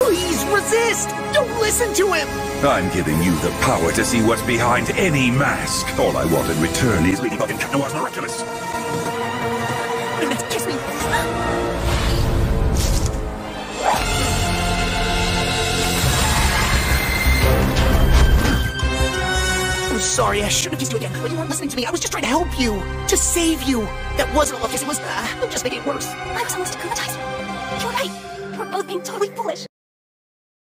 Please resist! Don't listen to him! I'm giving you the power to see what's behind any mask. All I want in return is Noir's miraculous. Sorry, I shouldn't have kissed you again, but you weren't listening to me. I was just trying to help you, to save you. That wasn't a love kiss, it was, uh, just making it worse. I was almost traumatized. You're right. We're both being totally foolish.